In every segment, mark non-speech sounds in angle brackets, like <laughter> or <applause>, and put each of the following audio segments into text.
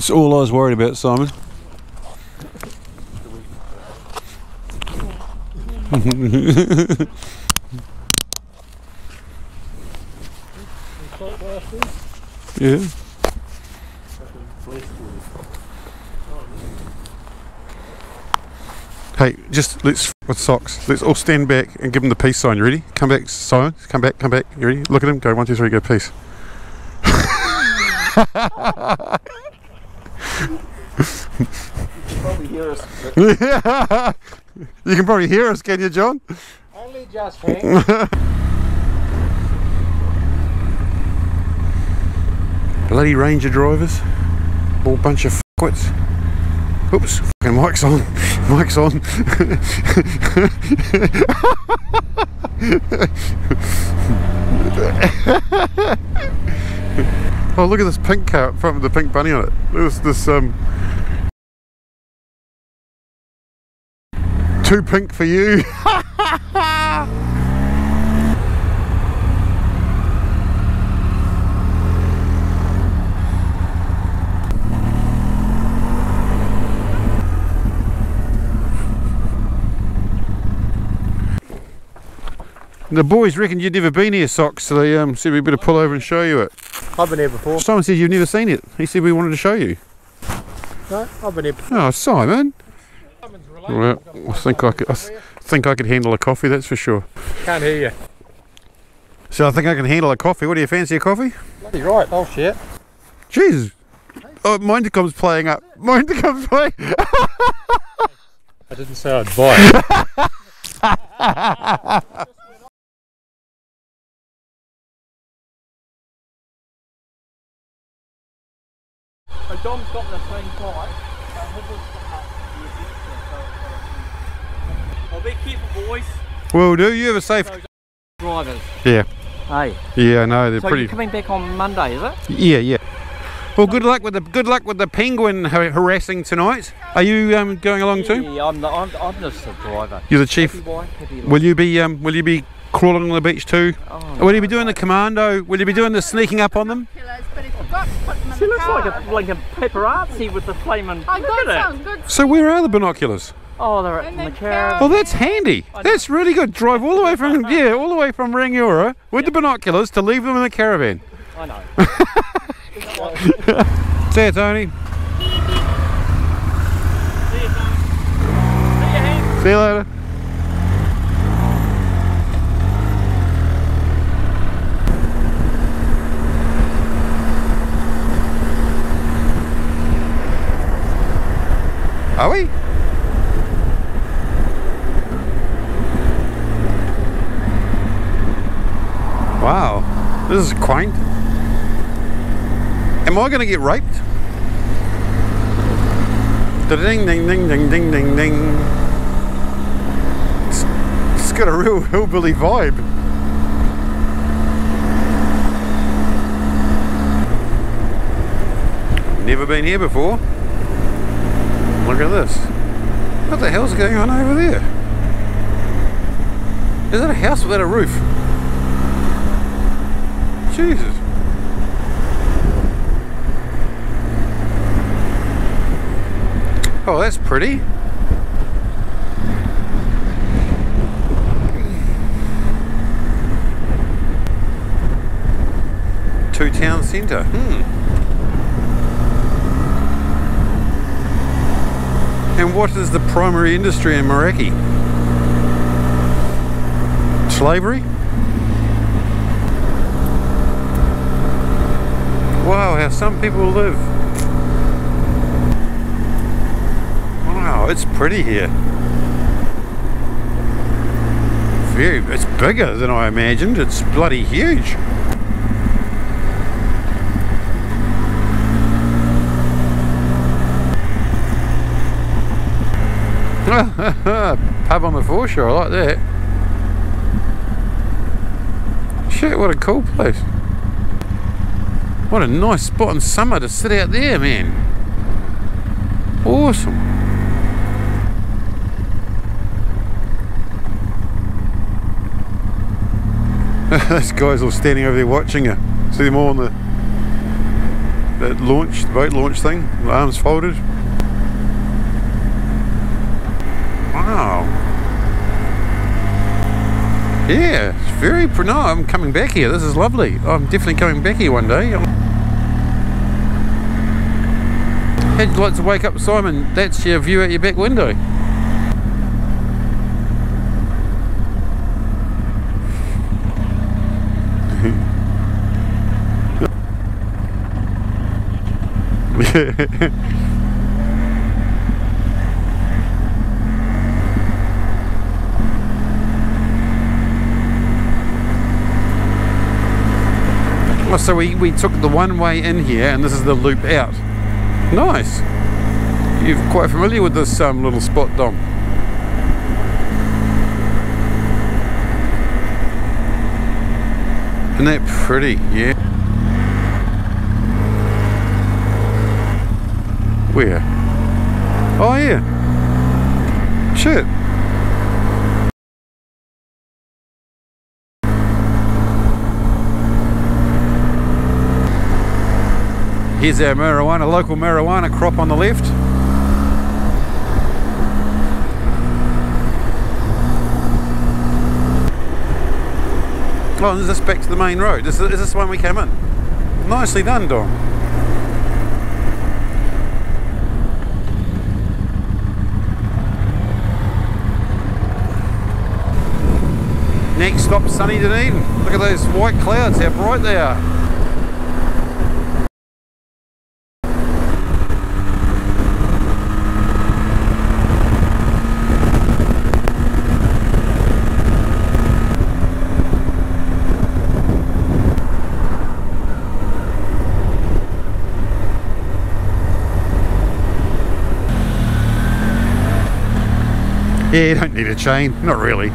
That's all I was worried about, Simon. <laughs> yeah. Hey, just let's with socks. Let's all stand back and give him the peace sign. You ready? Come back, Simon. Come back. Come back. You ready? Look at him. Go one, two, three. Go peace. <laughs> Probably hear us. <laughs> yeah. you can probably hear us, can you, John? Only just hang. <laughs> Bloody Ranger drivers. All bunch of fuckwits. Oops, fucking mic's on. <laughs> Mic's on. Oh, look at this pink car up front with the pink bunny on it. This, this um. Too pink for you. <laughs> The boys reckoned you'd never been here, Socks, so they um, said we better pull over and show you it. I've been here before. Simon said you've never seen it. He said we wanted to show you. No, I've been here before. Oh, Simon. Well, I think I could. I think I could handle a coffee. That's for sure. Can't hear you. So I think I can handle a coffee. What do you fancy a coffee? Bloody right. Oh shit. Jesus. Oh, Mindicom's playing up. Mindicom's <laughs> playing. I didn't say I'd buy <laughs> Dom's got the same bike. Well, be careful, boys. Will do. You have a safe. drivers. Yeah. Hey, Yeah, I know. They're so pretty. you're coming back on Monday, is it? Yeah, yeah. Well, good luck with the good luck with the penguin har- harassing tonight. Are you um, going along too? Yeah, I'm, the, I'm, I'm just a driver. You're the chief. Happy wife, happy. Will you be um, Will you be crawling on the beach too? Oh, Will you be doing the commando? Will you be doing the sneaking up on them? Kilos, but he forgot to put them in She looks car. like a like a paparazzi with the flaming. I look got at it. some good So where are the binoculars? Oh, they're In in the the caravan. Oh, that's handy. That's really good. Drive all the way from <laughs> yeah, all the way from Rangiora with the binoculars to leave them in the caravan. I know. <laughs> See you, Tony. See you, Tony. See you later. Are we? Wow, this is quaint. Am I going to get raped? Ding ding ding ding ding ding ding. It's, it's got a real hillbilly vibe. Never been here before. Look at this. What the hell's going on over there? Is that a house without a roof? Jesus. Oh, that's pretty. Two town centre. Hmm. And what is the primary industry in Moeraki? Slavery? Wow, how some people live. Wow, it's pretty here. Very, it's bigger than I imagined. It's bloody huge. <laughs> Pub on the foreshore, I like that. Shit, what a cool place. What a nice spot in summer to sit out there, man. Awesome. <laughs> Those guys all standing over there watching her. See them all on the that launch, the boat launch thing, arms folded. Wow. Yeah, it's very. No, oh, I'm coming back here. This is lovely. Oh, I'm definitely coming back here one day. I'm- like to wake up, Simon? That's your view out your back window. <laughs> Oh, so we, we took the one way in here and this is the loop out. Nice. You're quite familiar with this um, little spot, Dom. Isn't that pretty? Yeah. Where? Oh yeah. Shit. Here's our marijuana, local marijuana crop on the left. Oh, is this back to the main road? Is this, is this the one we came in? Nicely done, Dom. Next stop, sunny Dunedin. Look at those white clouds, how bright they are. Yeah, you don't need a chain. Not really.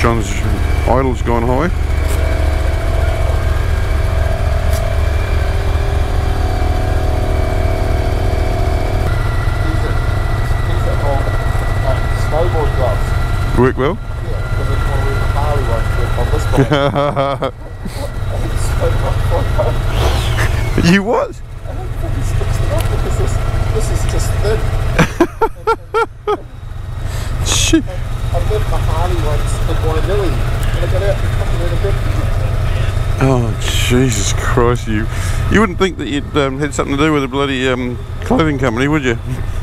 John's idle's gone high. Work well? Yeah, because this you what? I don't think it sticks it up because this, this is just thin. Shit. I left the Harley ones in Wainui and I got out and. Oh Jesus Christ! You you wouldn't think that you'd um, had something to do with a bloody um, clothing company, would you? <laughs>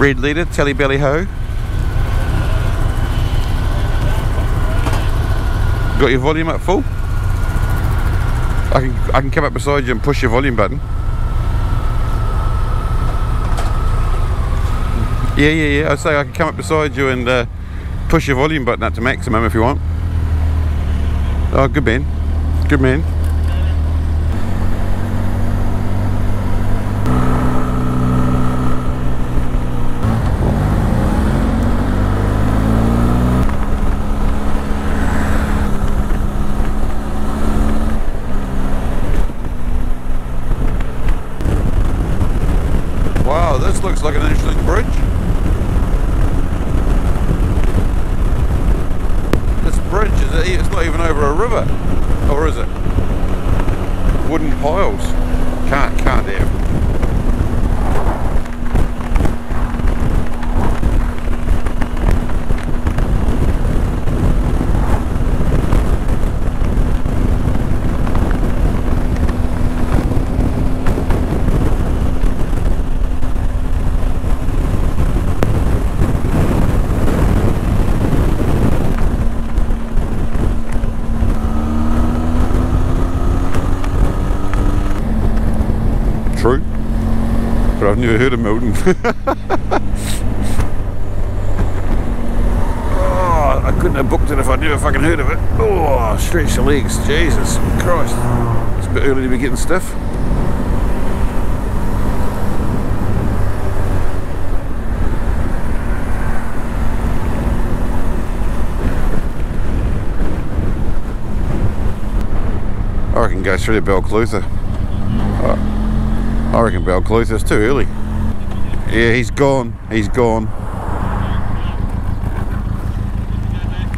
Red leader, telly belly ho. Got your volume up full? I can I can come up beside you and push your volume button. Yeah, yeah, yeah. I say I can come up beside you and uh, push your volume button up to maximum if you want. Oh, good man, good man. Wow, this looks like an interesting bridge. This bridge is it's not even over a river, or is it? Wooden piles. Can't can't have. True. But I've never heard of Milton. oh, I Couldn't have booked it if I'd never fucking heard of it. Oh, stretch the legs. Jesus Christ. It's a bit early to be getting stiff. I reckon go through to Balclutha. I reckon Balclutha's too early. Yeah, he's gone. He's gone.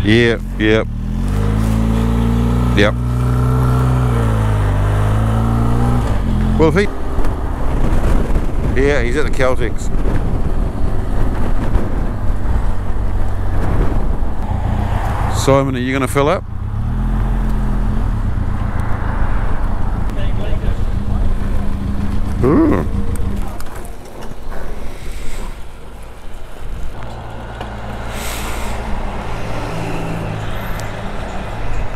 Yep, yep. Yep. Well, if he... Yeah, he's at the Caltex. Simon, are you going to fill up? Ooh.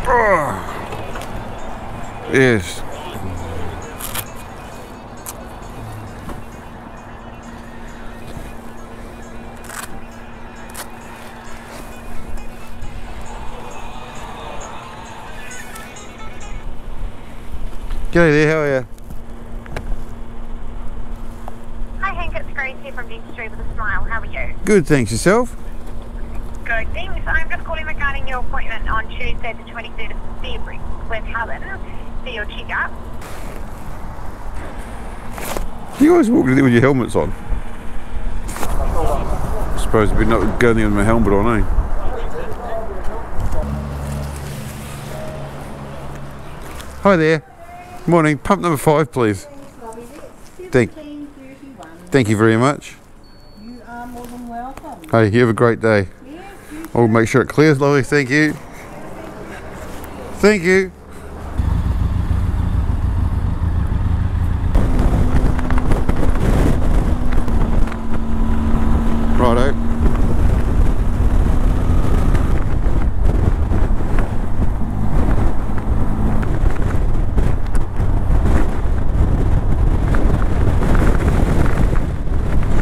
Oh. Yes. There, how are you? Hi Hank, it's Grace here from Dentistry with a Smile. How are you? Good, thanks yourself. Good, thanks. I'm just calling regarding your appointment on Tuesday the 23rd of February with Helen for your checkup. You guys walk with your helmets on? I suppose we're not going with my helmet on, eh? Hi there. Morning. Pump number five, please. Thank, thank you very much. You are more than welcome. Hey, you have a great day. I'll oh, make sure it clears, lovely. Thank you. Thank you. Righto.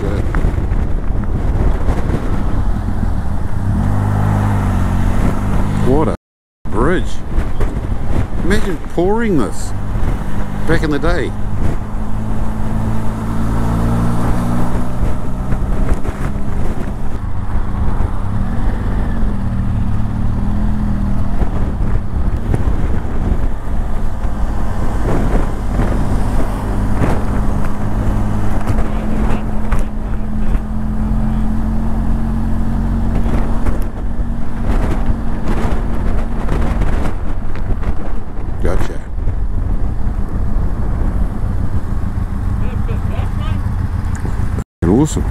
Good. What a bridge. Imagine pouring this back in the day. Awesome.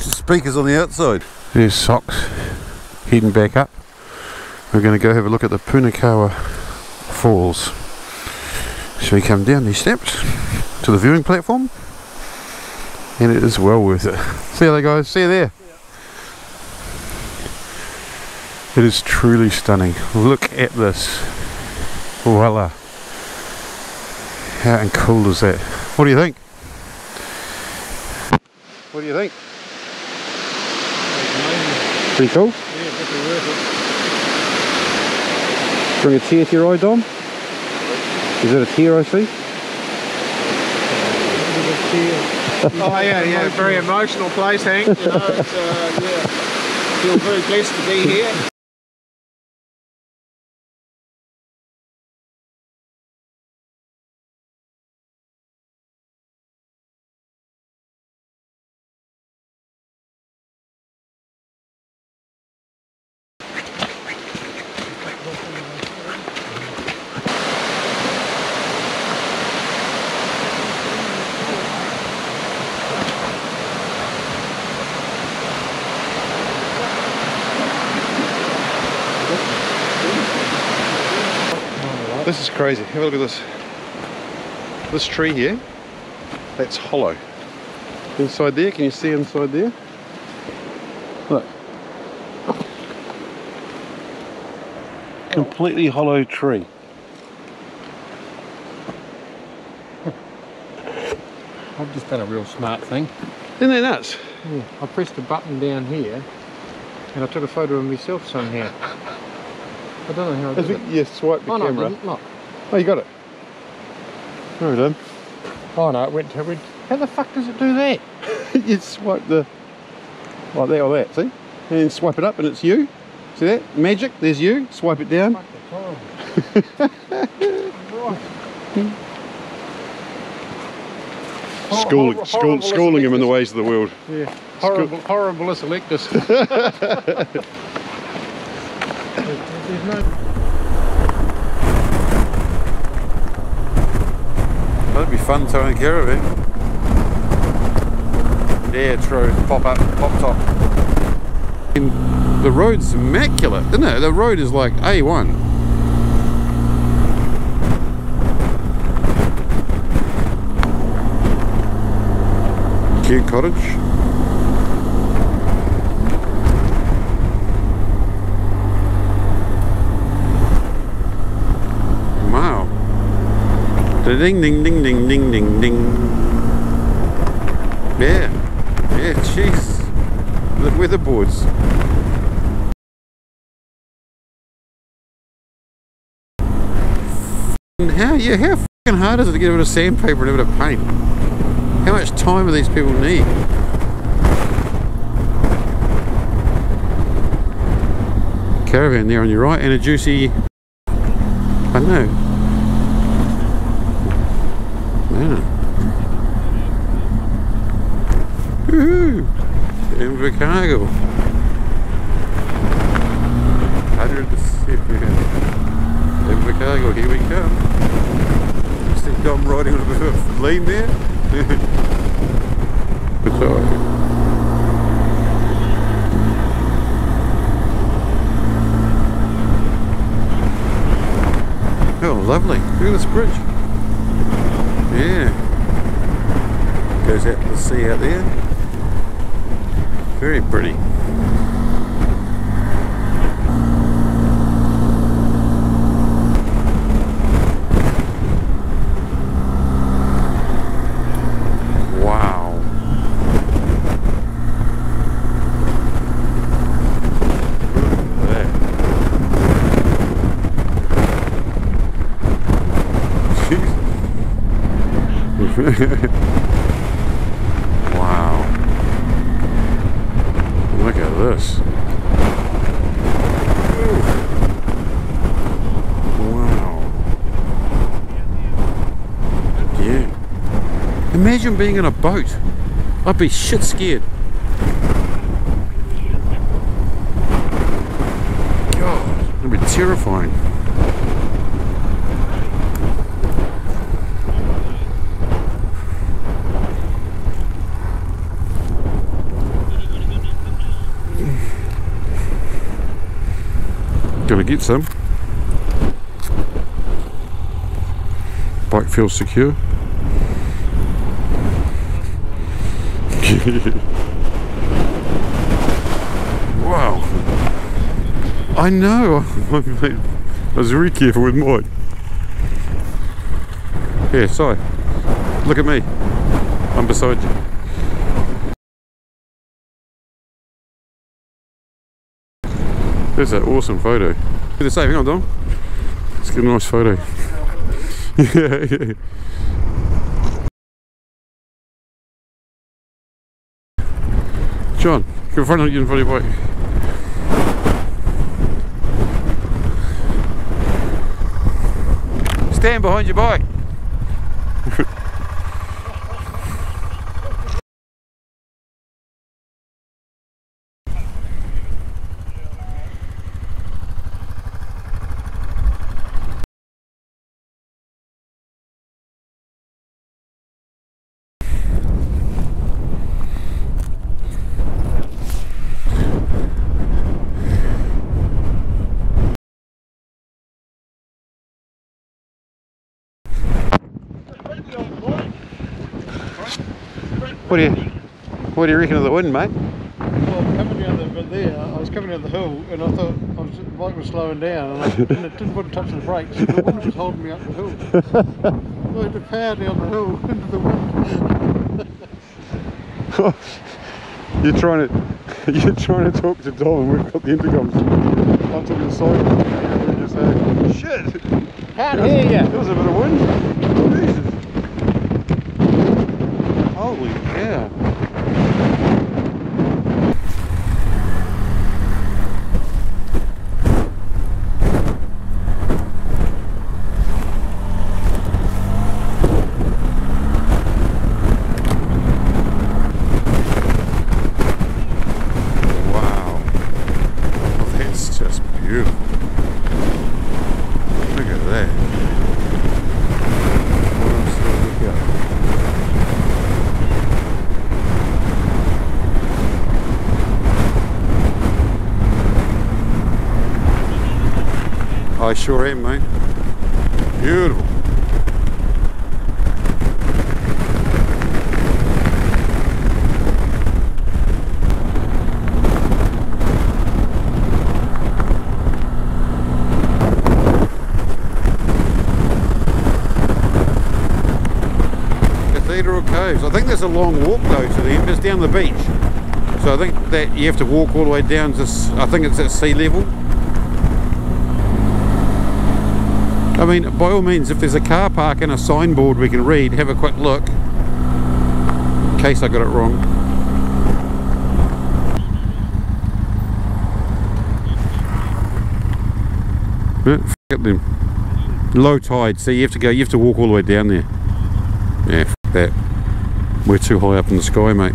Speakers on the outside. There's socks heading back up. We're going to go have a look at the Purakaunui Falls. So we come down these steps to the viewing platform and it is well worth it. <laughs> See you there guys, see you there. It is truly stunning. Look at this. Voila. How cool is that? What do you think? What do you think? Pretty cool? Yeah, definitely worth it. Bring a tear to your eye, Dom? Is it a tear I see? Oh yeah, yeah, very emotional place, Hank. You know, uh, yeah, feel very blessed to be here. This is crazy. Have a look at this. This tree here, that's hollow. Inside there, can you see inside there? Look. Completely hollow tree. I've just done a real smart thing. Isn't that nuts? Yeah, I pressed a button down here and I took a photo of myself somehow. I don't know how I did it. you swipe the Oh no, camera. didn't. Look. Oh, you got it. Very done. Oh no, it went to... Went, how the fuck does it do that? <laughs> you swipe the like that or that, see? And swipe it up and it's you. See that? Magic, there's you. Swipe it down. It's <laughs> horrible. Schooling, school, schooling him in the ways of the world. Yeah, horrible, horrible as electus. <laughs> There's no... That'd be fun towing a caravan. Yeah, true. Pop up, pop top. And the road's immaculate, isn't it? The road is like A1. Cute cottage. Wow. Ding ding ding ding ding ding ding. Yeah. Yeah, jeez. The weatherboards. F***ing How yeah, how fucking hard is it to get a bit of sandpaper and a bit of paint? How much time do these people need? Caravan there on your right and a juicy I know. Yeah. Woohoo! Invercargill. 100 Invercargill, here we come. See Dom riding on a bit of lean <laughs> there. Alright. Oh, lovely. Look at this bridge. Yeah. Goes out to the sea out there. Very pretty. Wow. Look at that. <laughs> wow. Look at this. Wow. Yeah. Imagine being in a boat. I'd be shit scared. God, it'd be terrifying. Get some. Bike feels secure. <laughs> wow. I know. I was very careful with mine. Here, sorry. Look at me. I'm beside you. There's that awesome photo. Do the same, hang on Dom. Let's get a nice photo. <laughs> yeah, yeah. John, go in front of you in front of your bike. Stand behind your bike. What do you what do you reckon of the wind, mate? Well, coming down the bit there, I was coming down the hill and I thought I was, the bike was slowing down and I didn't, didn't put a touch on the brakes. The wind was holding me up the hill. <laughs> going to power down the hill <laughs> into the wind. <laughs> you're trying to you're trying to talk to Dom and we've got the intercoms onto the side and you're saying, shit! Can't hear you. There was a bit of wind. Holy cow. Wow. Oh, that's just beautiful. Look at that. What else do we got? I sure am, mate. Beautiful. Cathedral Caves. I think there's a long walk though to them. It's down the beach. So I think that you have to walk all the way down to, I think it's at sea level. I mean, by all means, if there's a car park and a signboard we can read, have a quick look. In case I got it wrong. Yeah, f- it them. Low tide, so you have to go, you have to walk all the way down there. Yeah, that. We're too high up in the sky, mate.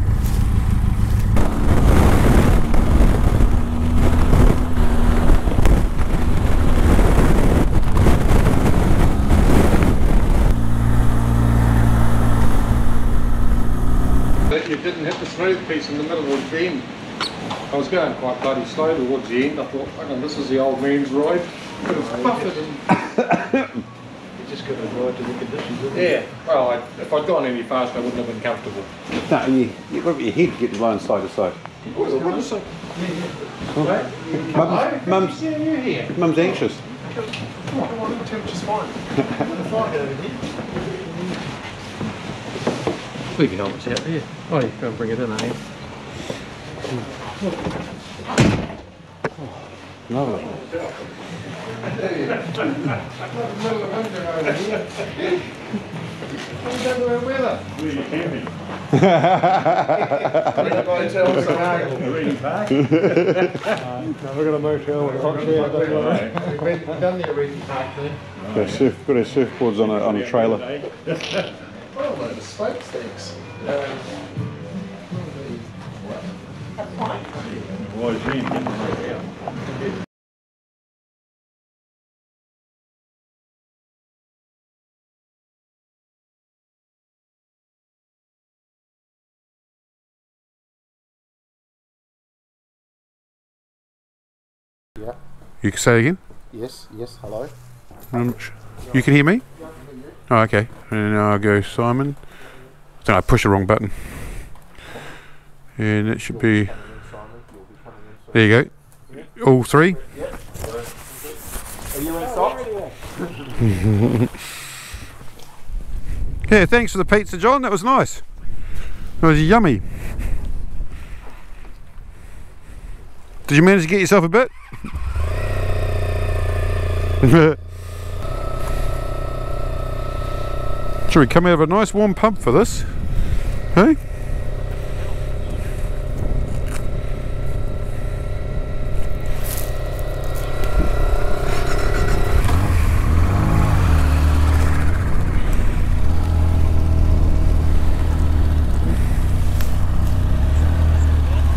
That hit the smooth piece in the middle of the bend. I was going quite bloody slow towards the end. I thought, hang on, this is the old man's ride. But it's buffeted and... You just got to ride to the conditions, isn't Yeah, well, I, if I'd gone any faster, I wouldn't have been comfortable. No, you, you, what about your head getting blown side to side? What is it? Mum's, mum's, Yeah, you're here. mum's anxious. Come on, come on, the temperature's fine. <laughs> Leave your helmets out there. Oh, you go and bring it in, eh? Lovely. We've got a motel with a hot chair. We've done the already park there. Got our, surf, got our surfboards on a, on a trailer. <laughs> No, the spoke sticks. You can say again? Yes, yes, hello. Um, sh- you can hear me? Oh, okay. And I'll go Simon. I think I pushed the wrong button. And it should be. There you go. All three? <laughs> Yeah, thanks for the pizza, John. That was nice. That was yummy. Did you manage to get yourself a bit? <laughs> Should we come out of a nice warm pub for this? Hey?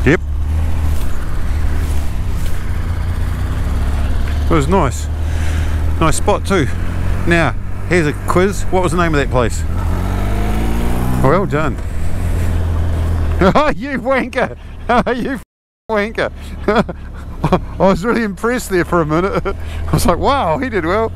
Yep. It was nice. Nice spot too. Now, here's a quiz. What was the name of that place? Well done. <laughs> Oh, you wanker! <laughs> Oh, you wanker! <laughs> I was really impressed there for a minute. I was like, wow, he did well.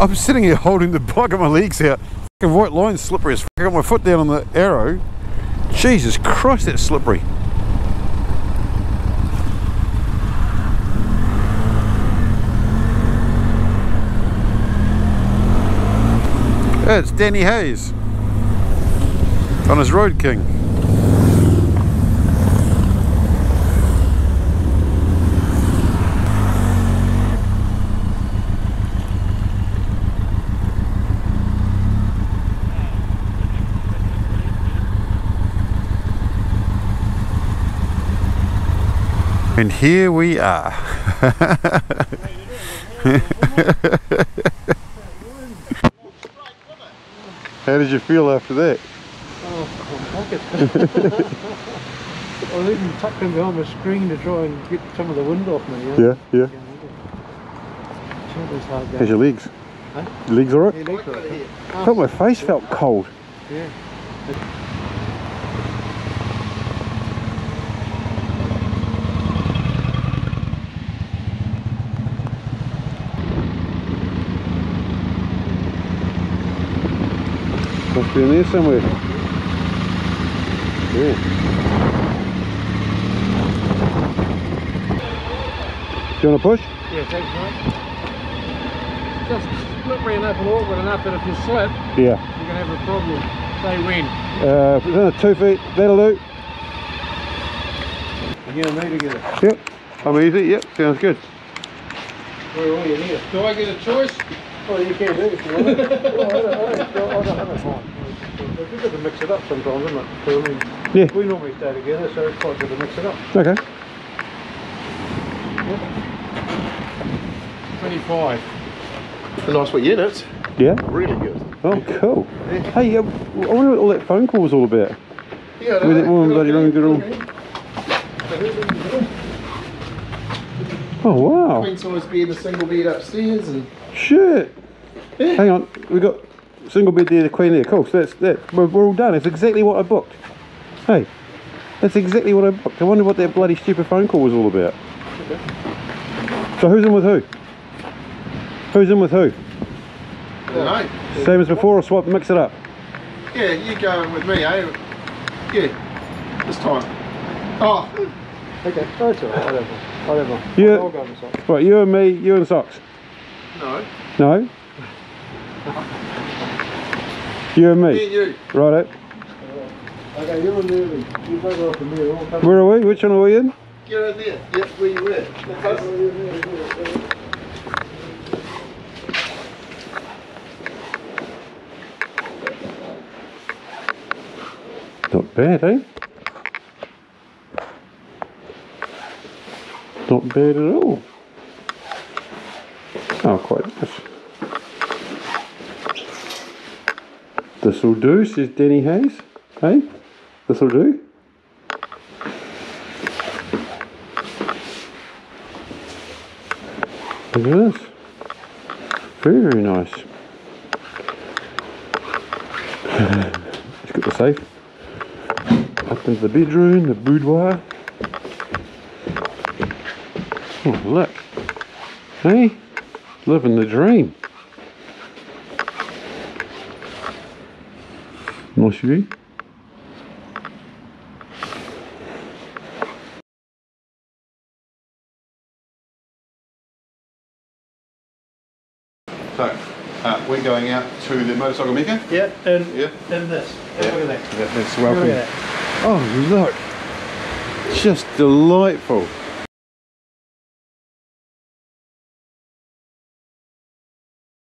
I'm sitting here holding the bike, of my legs out. Fucking white line's slippery as fuck. I got my foot down on the arrow. Jesus Christ, that's slippery. It's Danny Hayes on his Road King. And here we are. How did you feel after that? Oh, I was even tucked in behind my screen to try and get some of the wind off me. You know? Yeah, yeah. Sure, it was hard How's your legs? Huh? Your legs alright? Yeah, legs right. I felt my face felt cold. Yeah. Must be in there somewhere. Do you want to push? Yeah, thanks, mate. Just slippery enough and awkward enough that if you slip, Yeah. you're going to have a problem. Say when. Uh, if it's two feet, that'll do. You and me together. Yep. I'm easy. Yep. Sounds good. We're all in here. Do I get a choice? Oh, you can't do it if you want. Oh. It's good to mix it up sometimes, isn't it? So, I mean, Yeah. we normally stay together, so it's quite good to mix it up. Okay. 25. A nice wee unit. Yeah. Really good. Oh, cool. Hey, uh, I wonder what all that phone call was all about. Yeah, I With that woman bloody running through all. Oh wow! Queen size bed, a single bed upstairs, and Shit. Hang on, we got single bed there, the queen there. Cool. So that's that. We're, we're all done. It's exactly what I booked. Hey, that's exactly what I booked. I wonder what that bloody stupid phone call was all about. So who's in with who? Who's in with who? I don't know. Same as before, or swap, mix it up. Yeah, you going with me, eh? Yeah, this time. Oh, Okay, oh, it's alright, whatever. Whatever. Yeah. I'll go myself. Right, you and me, you and socks. no. No. <laughs> You and Me me. and you. Right. Okay, you're in there, you bugger off and me, I'll come. Where are we? Which one are we in? Get over there. Yep, where you were. That's. Not bad, eh? Not bad at all. Oh, quite nice. This'll do, says Denny Hayes. Hey? This'll do. Look at this. Very, very nice. Let's get the safe. Up into the bedroom, the boudoir. Oh, look. Hey, living the dream. Nice view. So, uh, we're going out to the motorcycle maker. Yeah, and, Yeah. and this. Yeah. Look at that. That's Look welcome. at that. Oh, look. Just delightful.